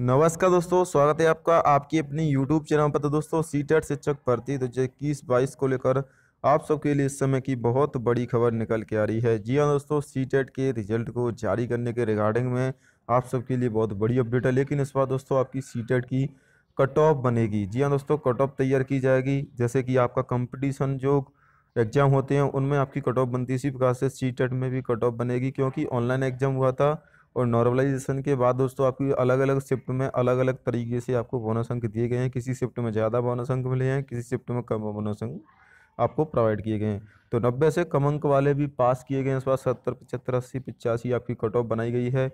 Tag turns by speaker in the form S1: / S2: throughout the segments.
S1: नमस्कार दोस्तों, स्वागत है आपका आपकी अपनी यूट्यूब चैनल पर। तो दोस्तों सी टेट शिक्षक भर्ती दो हज़ार इक्कीस बाईस को लेकर आप सबके लिए इस समय की बहुत बड़ी खबर निकल के आ रही है। जी हाँ दोस्तों सी टेट के रिज़ल्ट को जारी करने के रिगार्डिंग में आप सबके लिए बहुत बड़ी अपडेट है। लेकिन इस बार दोस्तों, आपकी सी टेट की कट ऑफ़ बनेगी। जी हाँ दोस्तों कट ऑफ़ तैयार की जाएगी। जैसे कि आपका कंपटीशन जो एग्ज़ाम होते हैं, उनमें आपकी कट ऑफ़ बनती इसी प्रकार से सी टेट में भी कट ऑफ़ बनेगी, क्योंकि ऑनलाइन एग्ज़ाम हुआ था। और नॉर्मलाइजेशन के बाद दोस्तों आपकी अलग अलग शिफ्ट में अलग अलग तरीके से आपको बोनस अंक दिए गए हैं। किसी शिफ्ट में ज़्यादा बोनस अंक मिले हैं, किसी शिफ्ट में कम बोनस अंक आपको प्रोवाइड किए गए हैं। तो नब्बे से कम अंक वाले भी पास किए गए हैं। इस बार सत्तर, पचहत्तर, अस्सी, पचासी आपकी कट ऑफ़ बनाई गई है।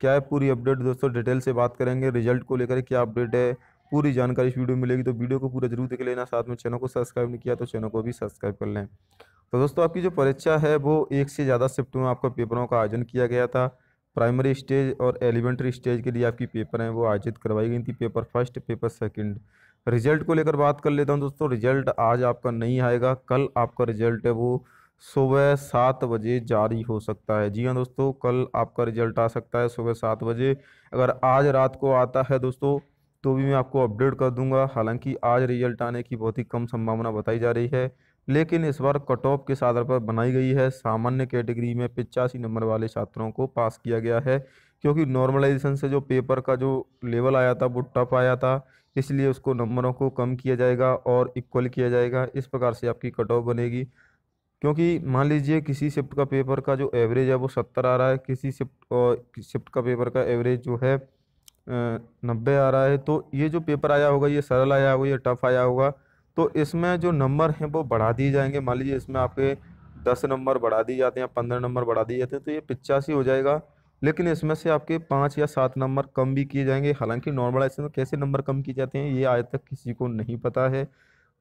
S1: क्या है पूरी अपडेट दोस्तों? डिटेल से बात करेंगे। रिज़ल्ट को लेकर क्या अपडेट है? पूरी जानकारी इस वीडियो में मिलेगी। तो वीडियो को पूरा ज़रूर देख लेना। साथ में चैनल को सब्सक्राइब नहीं किया तो चैनल को भी सब्सक्राइब कर लें। तो दोस्तों आपकी जो परीक्षा है, वो एक से ज़्यादा शिफ्ट में आपका पेपरों का आयोजन किया गया था। प्राइमरी स्टेज और एलिमेंट्री स्टेज के लिए आपकी पेपर हैं, वो आयोजित करवाई गई थी paper first, paper second. Result को लेकर बात कर लेता हूँ दोस्तों, रिज़ल्ट आज आपका नहीं आएगा, कल आपका रिज़ल्ट है वो सुबह सात बजे जारी हो सकता है। जी हाँ दोस्तों, कल आपका रिज़ल्ट आ सकता है सुबह सात बजे। अगर आज रात को आता है दोस्तों तो भी मैं आपको अपडेट कर दूँगा। हालाँकि आज रिज़ल्ट आने की बहुत ही कम संभावना बताई जा रही है। लेकिन इस बार कट ऑफ़ के आधार पर बनाई गई है। सामान्य कैटेगरी में पिचासी नंबर वाले छात्रों को पास किया गया है, क्योंकि नॉर्मलाइजेशन से जो पेपर का जो लेवल आया था, वो टफ आया था, इसलिए उसको नंबरों को कम किया जाएगा और इक्वल किया जाएगा। इस प्रकार से आपकी कट ऑफ़ बनेगी, क्योंकि मान लीजिए किसी शिफ्ट का पेपर का जो एवरेज है, वो सत्तर आ रहा है, किसी शिफ्ट और शिफ्ट का पेपर का एवरेज जो है नब्बे आ रहा है तो ये जो पेपर आया होगा, ये सरल आया होगा, ये टफ आया होगा तो इसमें जो नंबर हैं वो बढ़ा दिए जाएँगे। मान लीजिए इसमें आपके दस नंबर बढ़ा दिए जाते हैं पंद्रह नंबर बढ़ा दिए जाते हैं तो ये पिचासी हो जाएगा। लेकिन इसमें से आपके पाँच या सात नंबर कम भी किए जाएँगे। हालाँकि नॉर्मलाइजेशन में कैसे नंबर कम किए जाते हैं, ये आज तक किसी को नहीं पता है।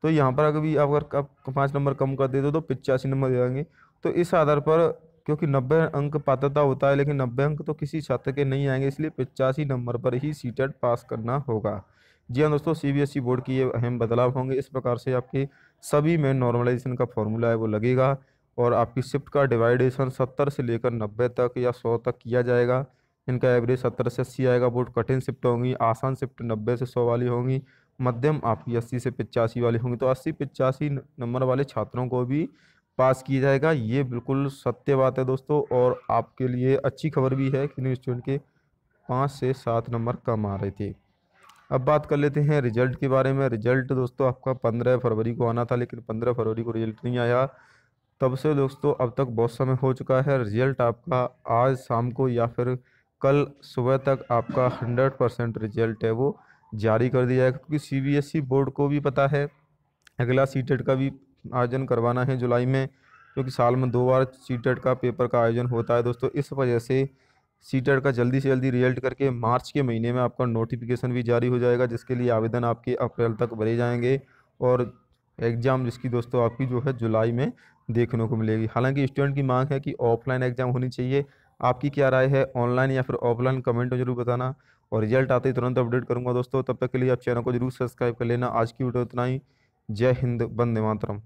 S1: तो यहाँ पर अगर भी अगर आप पाँच नंबर कम कर देते तो पिचासी नंबर दे जाएँगे तो इस आधार पर क्योंकि नब्बे अंक पात्रता होता है, लेकिन नब्बे अंक तो किसी छात्र के नहीं आएँगे, इसलिए पिचासी नंबर पर ही सीटेड पास करना होगा। जी हाँ दोस्तों सीबीएसई बोर्ड की ये अहम बदलाव होंगे। इस प्रकार से आपके सभी में नॉर्मलाइजेशन का फॉर्मूला है, वो लगेगा और आपकी शिफ्ट का डिवाइडेशन सत्तर से लेकर नब्बे तक या सौ तक किया जाएगा। इनका एवरेज सत्तर से अस्सी आएगा। बहुत कठिन शिफ्ट होंगी, आसान शिफ्ट नब्बे से सौ वाली होंगी, मध्यम आपकी अस्सी से पचासी वाली होंगी। तो अस्सी पचासी नंबर वाले छात्रों को भी पास किया जाएगा। ये बिल्कुल सत्य बात है दोस्तों और आपके लिए अच्छी खबर भी है कि स्टूडेंट के पाँच से सात नंबर कम आ रहे थे। अब बात कर लेते हैं रिज़ल्ट के बारे में। रिज़ल्ट दोस्तों आपका पंद्रह फरवरी को आना था, लेकिन पंद्रह फरवरी को रिज़ल्ट नहीं आया। तब से दोस्तों अब तक बहुत समय हो चुका है। रिज़ल्ट आपका आज शाम को या फिर कल सुबह तक आपका हंड्रेड परसेंट रिज़ल्ट है, वो जारी कर दिया जाएगा क्योंकि सीबीएसई बोर्ड को भी पता है, अगला सी का भी आयोजन करवाना है जुलाई में, क्योंकि साल में दो बार सी का पेपर का आयोजन होता है दोस्तों। इस वजह से सी का जल्दी से जल्दी रिज़ल्ट करके मार्च के महीने में आपका नोटिफिकेशन भी जारी हो जाएगा, जिसके लिए आवेदन आपके अप्रैल तक भरे जाएँगे। और एग्ज़ाम जिसकी दोस्तों आपकी जो है जुलाई में देखने को मिलेगी। हालाँकि स्टूडेंट की मांग है कि ऑफलाइन एग्ज़ाम होनी चाहिए। आपकी क्या राय है, ऑनलाइन या फिर ऑफलाइन कमेंट में ज़रूर बताना। और रिज़ल्ट आते ही तुरंत अपडेट करूँगा दोस्तों। तब तक के लिए आप चैनल को ज़रूर सब्सक्राइब कर लेना। आज की वीडियो इतना ही। जय हिंद बंदे मातरम।